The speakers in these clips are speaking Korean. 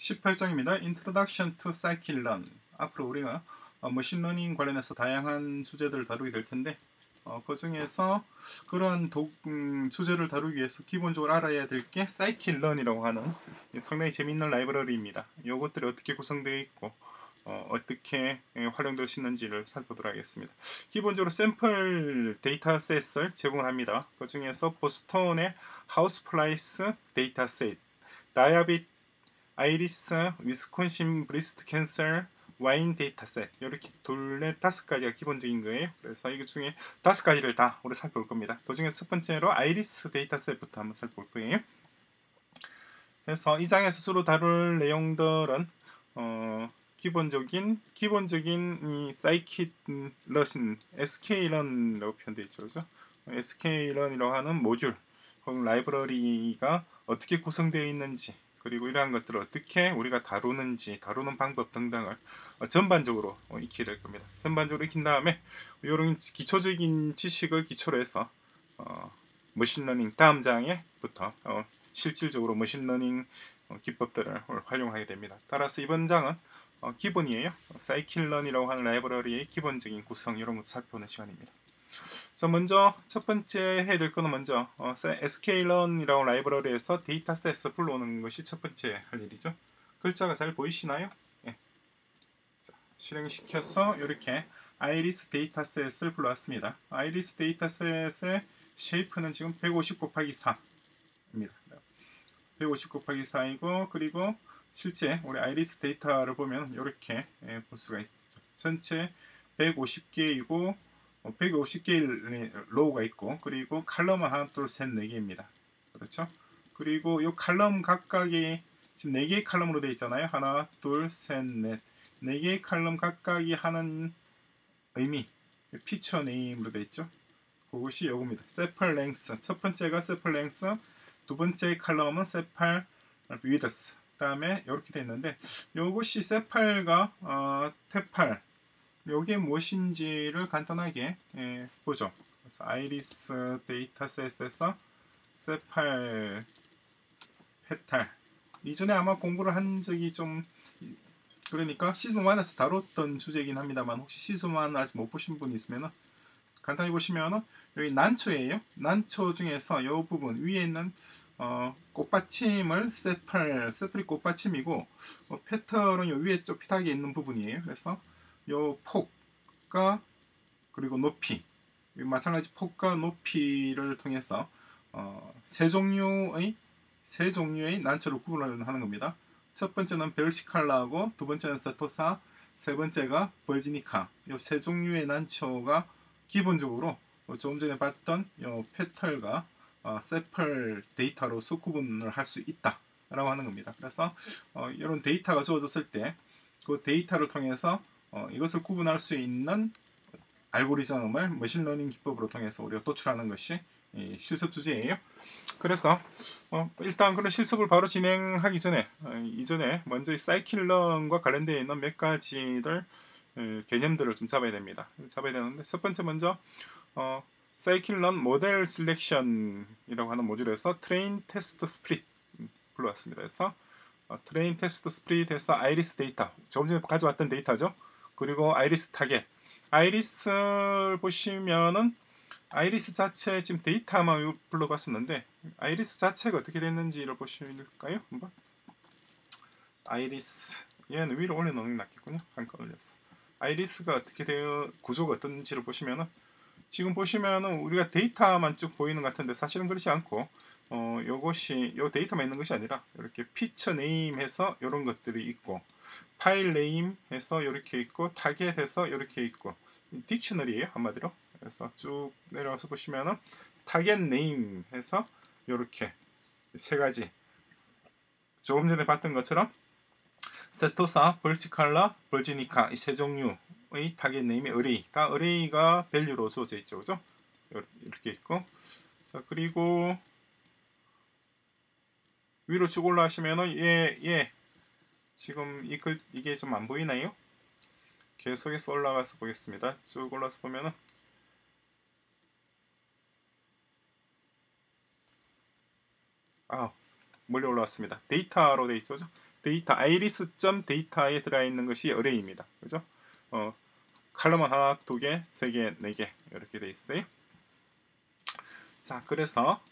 18장입니다. Introduction to Scikit-learn. 앞으로 우리가 어, 머신러닝 관련해서 다양한 주제들을 다루게 될 텐데 어, 그 중에서 그러한 도, 음, 주제를 다루기 위해서 기본적으로 알아야 될 게 Scikit-learn이라고 하는 상당히 재미있는 라이브러리입니다. 이것들이 어떻게 구성되어 있고 어, 떻게 활용될 수 있는지를 살펴보도록 하겠습니다. 기본적으로 샘플 데이터셋을 제공합니다. 그 중에서 보스턴의 house price 데이터셋, diabetes, iris, Wisconsin breast cancer, 와인 데이터셋 이렇게 둘넷 다섯 가지가 기본적인 거예요. 그래서 이거 중에 다섯 가지를 다 우리 살펴볼 겁니다. 그 중에 첫 번째로 아이리스 데이터셋부터 한번 살펴볼 거예요. 그래서 이 장에서 주로 다룰 내용들은 어, 기본적인 기본적인 이 scikit-learn sklearn라고 표현되어 있죠, 그죠? sklearn이라고 하는 모듈 혹은 라이브러리가 어떻게 구성되어 있는지 그리고 이러한 것들을 어떻게 우리가 다루는지 다루는 방법 등등을 어, 전반적으로 어, 익히게 될 겁니다. 전반적으로 익힌 다음에 이런 기초적인 지식을 기초로 해서 어, 머신러닝 다음 장에부터 어, 실질적으로 머신러닝 어, 기법들을 활용하게 됩니다. 따라서 이번 장은 어, 기본이에요. scikit-learn이라고 하는 라이브러리의 기본적인 구성 이런 것도 살펴보는 시간입니다. 자, 먼저 첫 번째 해야 될 거는 먼저 어, sklearn이라고 라이브러리에서 데이터 셋을 불러오는 것이 첫 번째 할 일이죠. 글자가 잘 보이시나요? 예. 자, 실행시켜서 이렇게 아이리스 데이터 셋을 불러왔습니다. 아이리스 데이터 셋의 shape는 지금 150 곱하기 4입니다. 150 곱하기 4이고 그리고 실제 우리 아이리스 데이터를 보면 이렇게 예, 볼 수가 있죠. 전체 150개이고 150개의 어, row가 있고 그리고 칼럼은 하나 둘셋네 개입니다. 그렇죠? 그리고 이 칼럼 각각이 지금 네 개의 칼럼으로 되어 있잖아요. 하나, 둘, 셋, 넷. 네 개의 칼럼 각각이 하는 의미, feature name으로 되어 있죠. 그것이 요겁니다. sepal length. 첫 번째가 sepal length, 두 번째 칼럼은 sepal width. 다음에 이렇게 되어 있는데 요것이 sepal과 어, 테팔 이게 무엇인지를 간단하게 예, 보죠. 그래서 아이리스 데이터셋에서 sepal petal 이전에 아마 공부를 한 적이 좀 그러니까 시즌 1에서 다뤘던 주제이긴 합니다만 혹시 시즌 1 아직 못 보신 분 있으면 간단히 보시면 여기 난초예요. 난초 중에서 이 부분 위에 있는 어, 꽃받침을 세팔 세플이 꽃받침이고 어, 패턴은 요 위에 좀 피하게 있는 부분이에요. 그래서 요 폭과 그리고 높이 마찬가지 폭과 높이를 통해서 어, 세 종류의 세 종류의 난초를 구분하는 겁니다. 첫 번째는 벨시칼라하고 두 번째는 세토사, 세 번째가 벌지니카. 이 세 종류의 난초가 기본적으로 조금 전에 봤던 요 petal과 어, sepal 데이터로서 구분을 할 수 있다라고 하는 겁니다. 그래서 어, 이런 데이터가 주어졌을 때 그 데이터를 통해서 어, 이것을 구분할 수 있는 알고리즘을 머신러닝 기법으로 통해서 우리가 도출하는 것이 실습 주제예요. 그래서 어, 일단 그런 실습을 바로 진행하기 전에 어, 이전에 먼저 scikit-learn과 관련되어 있는 몇 가지들 어, 개념들을 좀 잡아야 됩니다. 잡아야 되는데 첫 번째 먼저 어, scikit-learn model selection이라고 하는 모듈에서 train test split 불러왔습니다. 그래서 어, train test split에서 iris 데이터 조금 전에 가져왔던 데이터죠. 그리고 iris target. iris를 보시면은 아이리스 자체 지금 데이터만 불러봤었는데 아이리스 자체가 어떻게 됐는지를 보실까요? 한번. 아이리스 얘는 위로 올려놓는 게 낫겠군요. 한칸 올려서. iris가 어떻게 되어 구조가 어떤지를 보시면은 지금 보시면은 우리가 데이터만 쭉 보이는 것 같은데 사실은 그렇지 않고 어 요것이 요 데이터만 있는 것이 아니라 이렇게 feature name 해서 이런 것들이 있고 file name 해서 이렇게 있고 타겟 해서 이렇게 있고 dictionary예요 한마디로. 그래서 쭉 내려와서 보시면은 target name 해서 이렇게 세 가지. 조금 전에 봤던 것처럼 setosa, versicolor, virginica 이 세 종류의 target name의 array 다 array가 value로 주어져 있죠. 그죠? 이렇게 있고. 자 그리고 위로 쭉 올라가시면은 얘, 얘 지금 이 글, 이게 좀 안 보이나요? 계속해서 올라가서 보겠습니다. 쭉 올라서 보면은 아 멀리 올라왔습니다. 데이터로 되어 있죠. 데이터 iris.data에 데이터에 들어 있는 것이 array입니다. 그죠? 어, 칼럼은 하나, 두 개, 세 개, 네 개 이렇게 돼 있어요. 자, 그래서 어,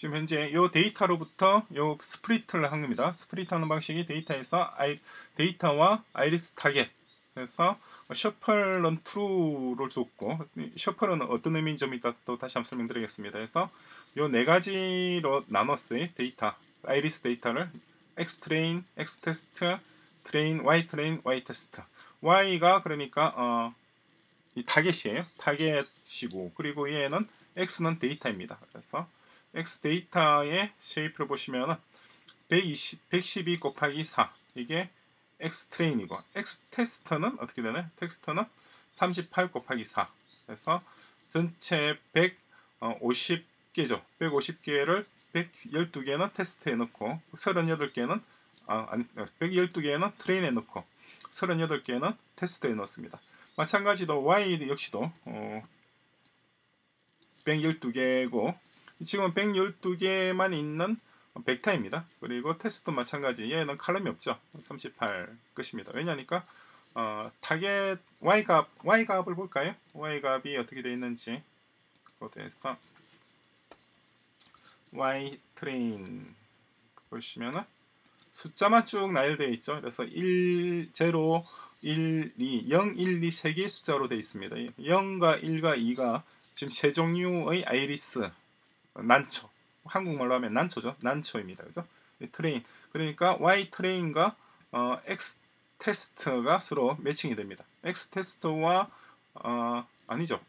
지금 현재 이 데이터로부터 이 split를 한 겁니다. split하는 방식이 데이터에서 아이, 데이터와 iris target 그래서 shuffle은 true를 줬고 shuffle은 어떤 의미인지 좀 이따 또 다시 한번 설명드리겠습니다. 그래서 이 네 가지로 나눴어요. 데이터 아이리스 데이터를 xtrain, xtest, train, ytrain, ytest. y가 그러니까 어, 이 타겟이에요. 타겟이고 그리고 얘는 x는 데이터입니다. 그래서 x 데이터의 shape를 보시면은 120, 112 곱하기 4 이게 x train이고 x test는 어떻게 되나요? 테스트는 38 곱하기 4 그래서 전체 150개죠. 150개를 112개는 테스트에 넣고 38개는 아, 아니 112개는 트레인에 넣고 38개는 테스트에 넣습니다. 마찬가지로 Y 역시도 어, 112개고 지금 112개만 있는 벡터입니다. 그리고 테스트 마찬가지 얘는 칼럼이 없죠. 38 끝입니다. 왜냐니까 어, 타겟 Y 값 Y 값을 볼까요? Y 값이 어떻게 되어 있는지 그것에서 Y train 보시면은 숫자만 쭉 나열되어 있죠. 그래서 1, 0, 1, 2, 0, 1, 2, 3개의 숫자로 되어 있습니다. 0과 1과 2가 지금 세 종류의 아이리스 난초 한국말로 하면 난초죠. 난초입니다. 그죠? train. 그러니까 Y train과 어, X test가 서로 매칭이 됩니다. X test와 어, 아니죠.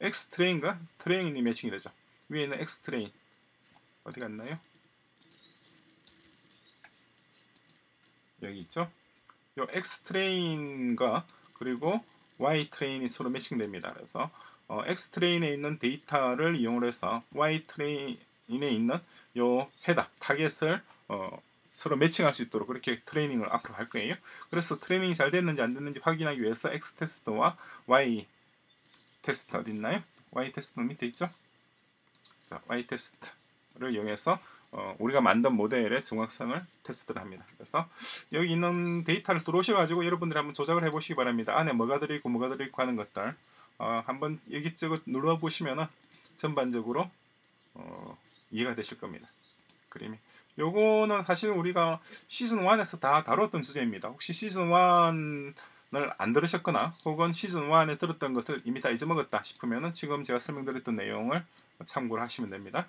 X 트레인과 트레인이 매칭이 되죠. 위에는 X train 어디 갔나요? 여기 있죠. 요 X train과 그리고 Y train이 서로 매칭됩니다. 그래서 어, X train에 있는 데이터를 이용해서 Y train에 있는 요 header 타겟을 어, 서로 매칭할 수 있도록 그렇게 트레이닝을 앞으로 할 거예요. 그래서 트레이닝이 잘 됐는지 안 됐는지 확인하기 위해서 X test와 Y test 어디 있나요? Y test는 밑에 있죠. 자, Y test를 이용해서 어, 우리가 만든 모델의 정확성을 테스트를 합니다. 그래서 여기 있는 데이터를 들어오셔가지고 여러분들이 한번 조작을 해보시기 바랍니다. 안에 뭐가 들어있고 뭐가 들어있고 하는 것들 어, 한번 여기저기 눌러보시면은 전반적으로 어, 이해가 되실 겁니다. 그림이. 요거는 사실 우리가 시즌 1에서 다 다뤘던 주제입니다. 혹시 시즌 1을 안 들으셨거나 혹은 시즌 1에 들었던 것을 이미 다 잊어먹었다 싶으면 지금 제가 설명드렸던 내용을 참고를 하시면 됩니다.